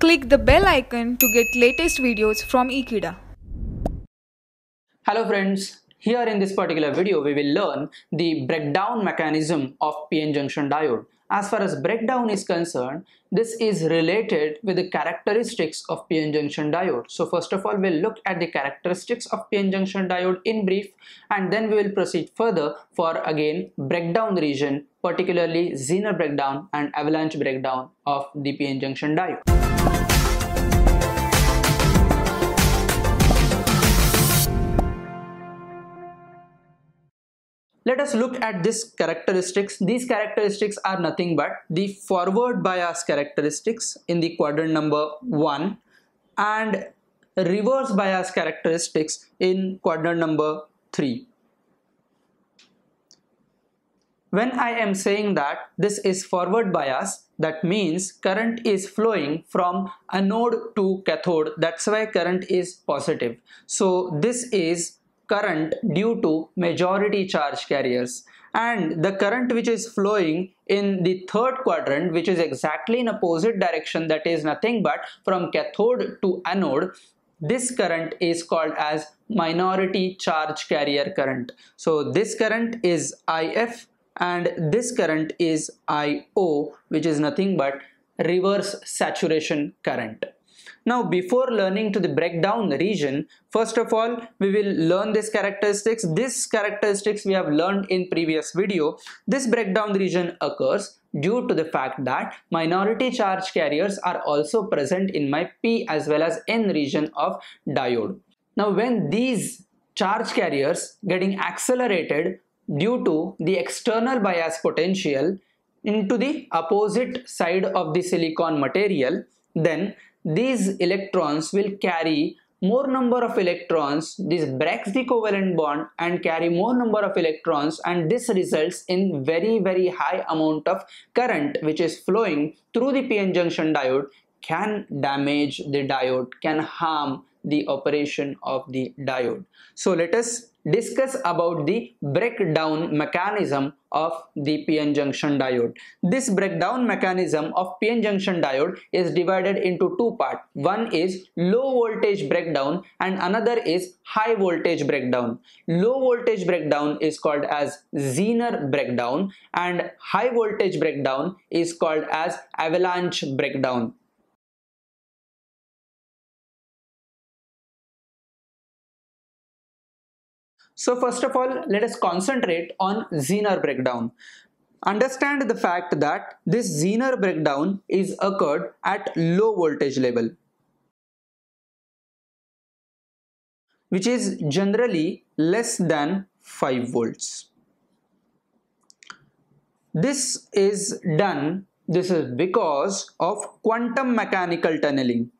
Click the bell icon to get latest videos from Ekeeda. Hello friends, here in this particular video we will learn the breakdown mechanism of PN junction diode. As far as breakdown is concerned, this is related with the characteristics of PN junction diode. So first of all, we'll look at the characteristics of PN junction diode in brief and then we will proceed further for again breakdown region, particularly Zener breakdown and avalanche breakdown of the PN junction diode. Let us look at these characteristics. These characteristics are nothing but the forward bias characteristics in the quadrant number 1 and reverse bias characteristics in quadrant number 3. When I am saying that this is forward bias, that means current is flowing from anode to cathode. That's why current is positive. So this is current due to majority charge carriers. And the current which is flowing in the third quadrant which is exactly in opposite direction that is nothing but from cathode to anode this current is called as minority charge carrier current. So this current is if and this current is io which is nothing but reverse saturation current now before learning to the breakdown region, first of all we will learn these characteristics. These characteristics we have learned in previous video. This breakdown region occurs due to the fact that minority charge carriers are also present in my P as well as N region of diode. Now when these charge carriers getting accelerated due to the external bias potential into the opposite side of the silicon material then these electrons will carry more number of electrons this breaks the covalent bond and carry more number of electrons and this results in very very high amount of current which is flowing through the PN junction diode can damage the diode can harm the operation of the diode so let us discuss about the breakdown mechanism of the PN junction diode. This breakdown mechanism of PN junction diode is divided into two parts. One is low voltage breakdown and another is high voltage breakdown. Low voltage breakdown is called as Zener breakdown and high voltage breakdown is called as avalanche breakdown. So first of all, let us concentrate on Zener breakdown. Understand the fact that this Zener breakdown is occurred at low voltage level which is generally less than 5 volts. This is done, this is because of quantum mechanical tunneling.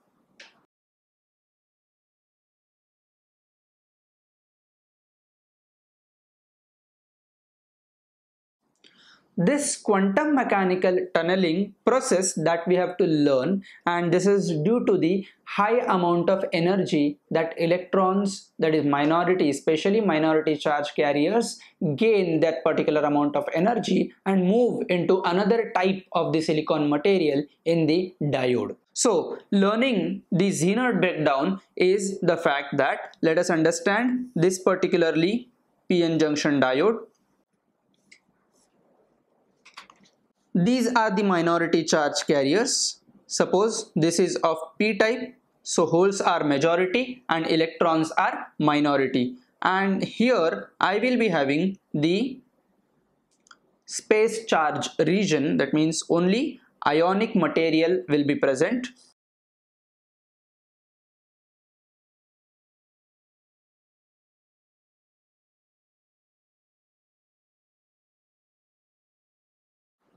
This quantum mechanical tunneling process that we have to learn and this is due to the high amount of energy that electrons that is minority especially minority charge carriers gain that particular amount of energy and move into another type of the silicon material in the diode. So learning the Zener breakdown is the fact that let us understand this particularly PN junction diode These are the minority charge carriers. Suppose this is of p type, so holes are majority and electrons are minority. And here I will be having the space charge region that means only ionic material will be present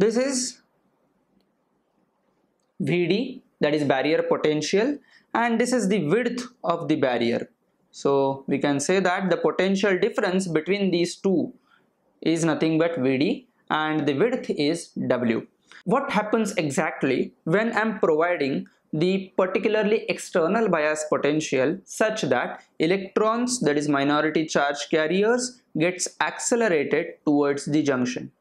This is VD that is barrier potential and this is the width of the barrier. So we can say that the potential difference between these two is nothing but VD and the width is W. What happens exactly when I'm providing the particularly external bias potential such that electrons that is minority charge carriers gets accelerated towards the junction.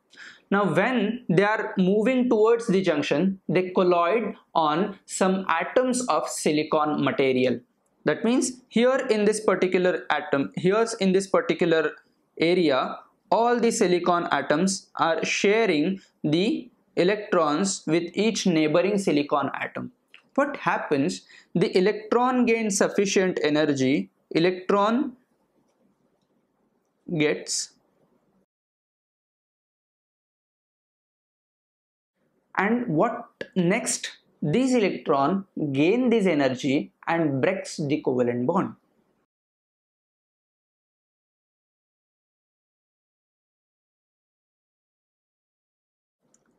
Now when they are moving towards the junction, they colloid on some atoms of silicon material. That means here in this particular atom, here's in this particular area, all the silicon atoms are sharing the electrons with each neighboring silicon atom. What happens? The electron gains sufficient energy, electron gets and what next? This electron gain this energy and breaks the covalent bond.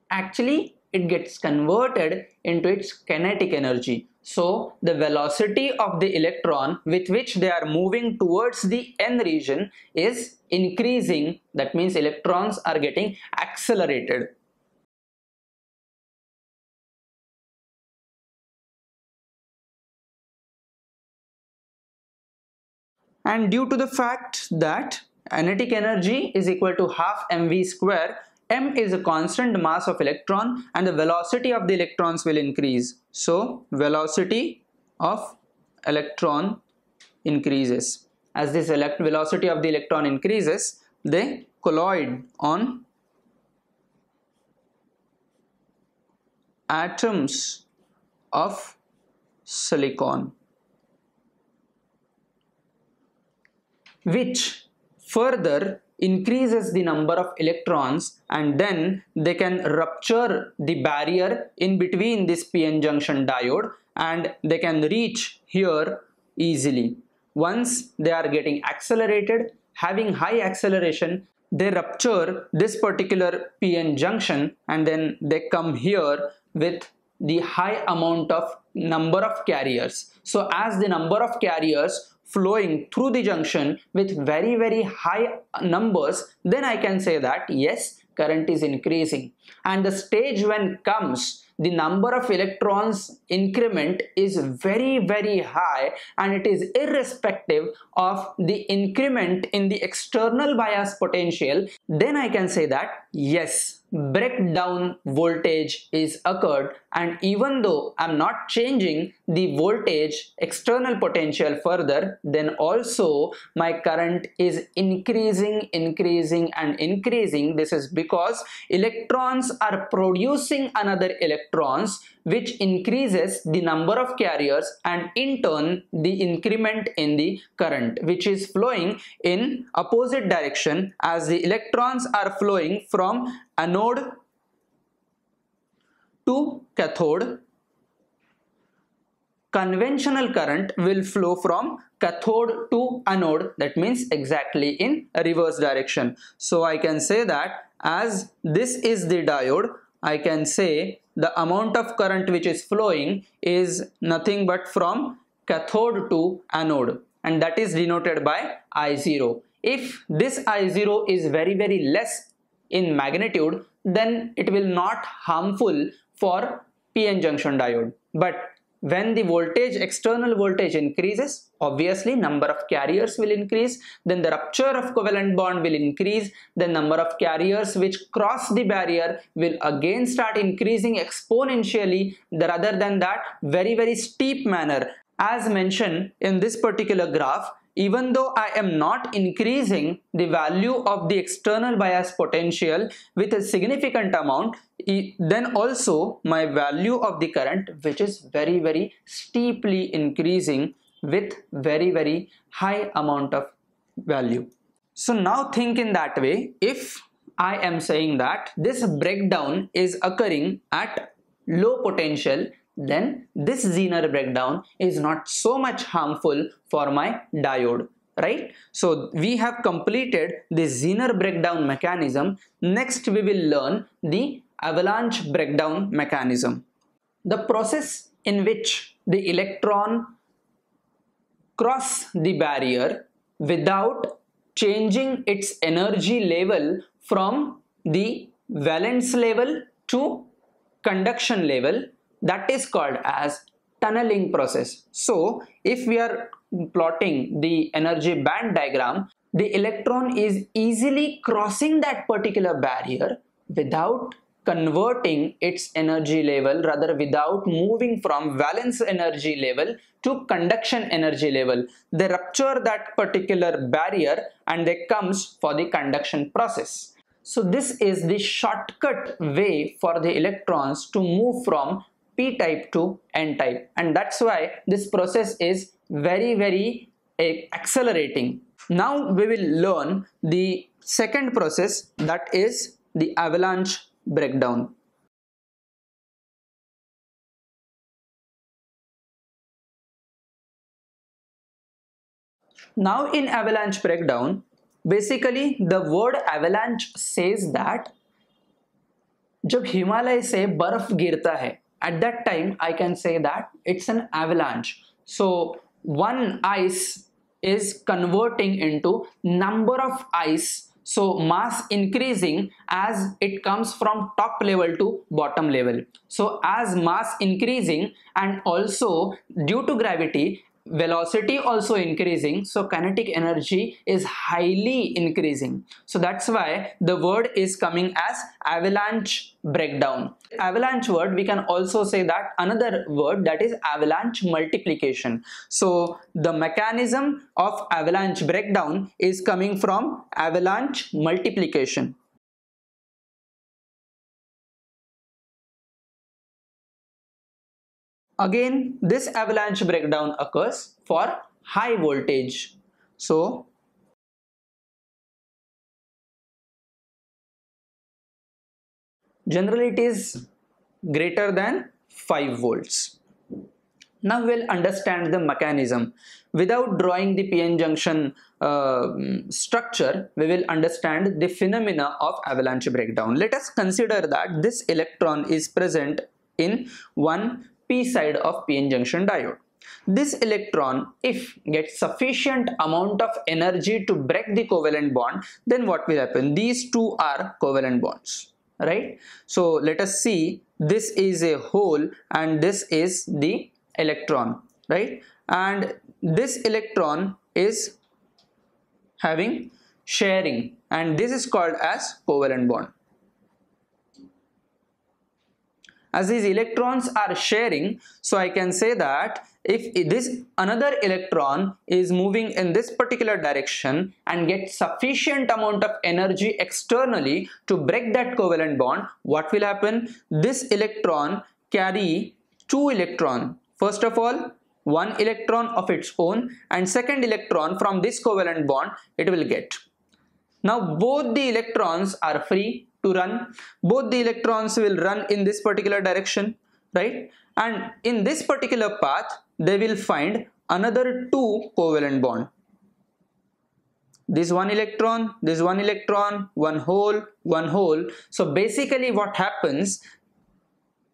Actually it gets converted into its kinetic energy. So the velocity of the electron with which they are moving towards the n region is increasing. That means electrons are getting accelerated and due to the fact that kinetic energy is equal to half mv square m is a constant mass of electron and the velocity of the electrons will increase. So velocity of electron increases. As this velocity of the electron increases they colloid on atoms of silicon which further increases the number of electrons and then they can rupture the barrier in between this PN junction diode and they can reach here easily. Once they are getting accelerated, having high acceleration, they rupture this particular PN junction and then they come here with the high amount of number of carriers. So as the number of carriers flowing through the junction with very very high numbers then I can say that yes current is increasing and the stage when comes the number of electrons increment is very very high and it is irrespective of the increment in the external bias potential. Then I can say that yes breakdown voltage is occurred. And even though I'm not changing the voltage external potential further then also my current is increasing increasing and increasing. This is because electrons are producing another electrons which increases the number of carriers and in turn the increment in the current which is flowing in opposite direction as the electrons are flowing from anode to cathode. Conventional current will flow from cathode to anode. That means exactly in reverse direction. So i can say that as this is the diode i can say the amount of current which is flowing is nothing but from cathode to anode and that is denoted by I0. If this I0 is very very less in magnitude then it will not harmful for PN junction diode. But when the voltage external voltage increases obviously number of carriers will increase then the rupture of covalent bond will increase the number of carriers which cross the barrier will again start increasing exponentially. Rather than that very very steep manner. As mentioned in this particular graph even though I am not increasing the value of the external bias potential with a significant amount then also my value of the current which is very very steeply increasing with very very high amount of value. So now think in that way if I am saying that this breakdown is occurring at low potential then this Zener breakdown is not so much harmful for my diode right? So we have completed the Zener breakdown mechanism. Next we will learn the avalanche breakdown mechanism. The process in which the electron cross the barrier without changing its energy level from the valence level to conduction level that is called as tunneling process. So if we are plotting the energy band diagram, the electron is easily crossing that particular barrier without converting its energy level rather without moving from valence energy level to conduction energy level they rupture that particular barrier and they comes for the conduction process so this is the shortcut way for the electrons to move from p type to n type and that's why this process is very very eh, accelerating now we will learn the second process that is the avalanche breakdown. Now in avalanche breakdown, basically the word avalanche says that जब हिमालय से बर्फ़ गिरता है at that time I can say that it's an avalanche. So one ice is converting into number of ice so mass increasing as it comes from top level to bottom level so as mass increasing and also due to gravity velocity also increasing so kinetic energy is highly increasing. So that's why the word is coming as avalanche breakdown. Avalanche word we can also say that another word that is avalanche multiplication. So the mechanism of avalanche breakdown is coming from avalanche multiplication Again, this avalanche breakdown occurs for high voltage. So, generally it is greater than 5 volts. Now we'll understand the mechanism. Without drawing the PN junction uh, structure, we will understand the phenomena of avalanche breakdown. Let us consider that this electron is present in one p side of p-n junction diode. This electron, if gets sufficient amount of energy to break the covalent bond, then what will happen? These two are covalent bonds, right? So let us see, this is a hole and this is the electron, right? And this electron is having sharing and this is called as covalent bond as these electrons are sharing so I can say that if this another electron is moving in this particular direction and get sufficient amount of energy externally to break that covalent bond what will happen? This electron carry two electron. First of all one electron of its own and second electron from this covalent bond it will get. Now both the electrons are free to run. Both the electrons will run in this particular direction right? And in this particular path they will find another two covalent bond. This one electron this one electron one hole one hole. So basically what happens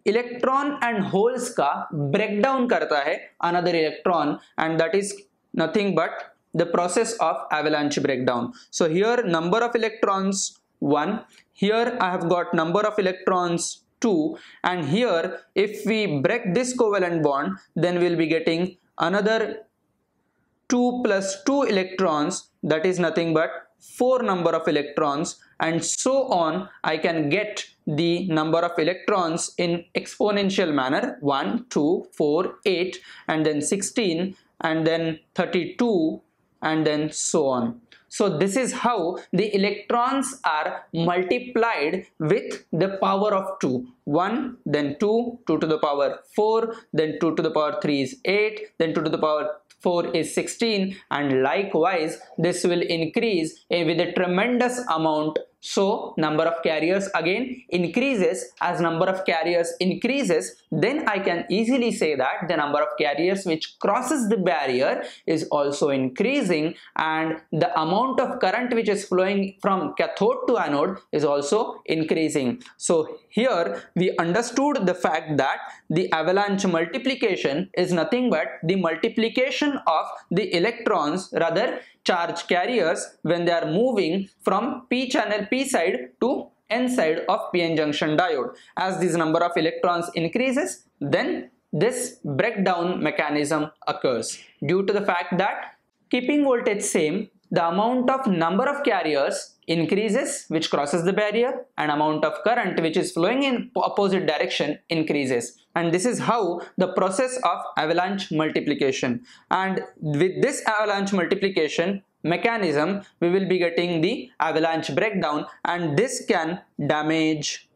electron and holes ka breakdown karta hai another electron and that is nothing but the process of avalanche breakdown. So here number of electrons 1 here I have got number of electrons. 2 and here if we break this covalent bond then we'll be getting another 2 plus 2 electrons. That is nothing but 4 number of electrons. And so on I can get the number of electrons in exponential manner. 1 2 4 8 and then 16 and then 32 and then so on so this is how the electrons are multiplied with the power of 2. 1, then 2, 2 to the power 4, then 2 to the power 3 is 8, then 2 to the power 4 is 16 and likewise this will increase eh, with a tremendous amount so number of carriers again increases as number of carriers increases then I can easily say that the number of carriers which crosses the barrier is also increasing and the amount of current which is flowing from cathode to anode is also increasing. So here we understood the fact that the avalanche multiplication is nothing but the multiplication of the electrons rather charge carriers when they are moving from p channel p side to n side of pn junction diode. As this number of electrons increases then this breakdown mechanism occurs. Due to the fact that keeping voltage same the amount of number of carriers increases which crosses the barrier and amount of current which is flowing in opposite direction increases. And this is how the process of avalanche multiplication. And with this avalanche multiplication mechanism we will be getting the avalanche breakdown and this can damage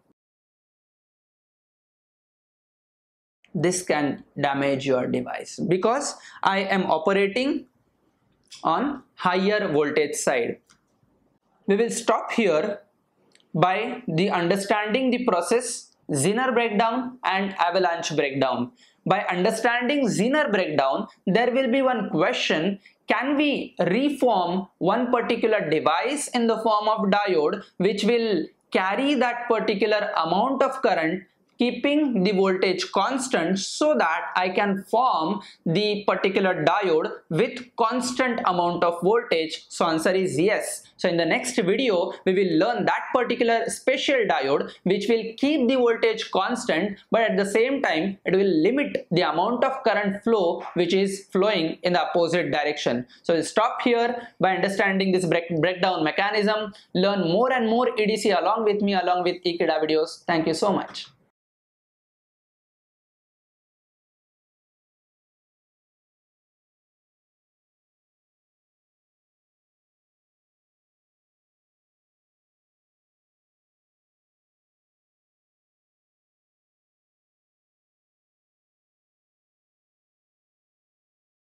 this can damage your device. Because I am operating on higher voltage side. We will stop here by the understanding the process Zener breakdown and avalanche breakdown. By understanding Zener breakdown, there will be one question can we reform one particular device in the form of diode which will carry that particular amount of current keeping the voltage constant so that I can form the particular diode with constant amount of voltage. So answer is yes. So in the next video we will learn that particular special diode which will keep the voltage constant but at the same time it will limit the amount of current flow which is flowing in the opposite direction. So we'll stop here. By understanding this break breakdown mechanism learn more and more EDC along with me along with Ekeeda videos. Thank you so much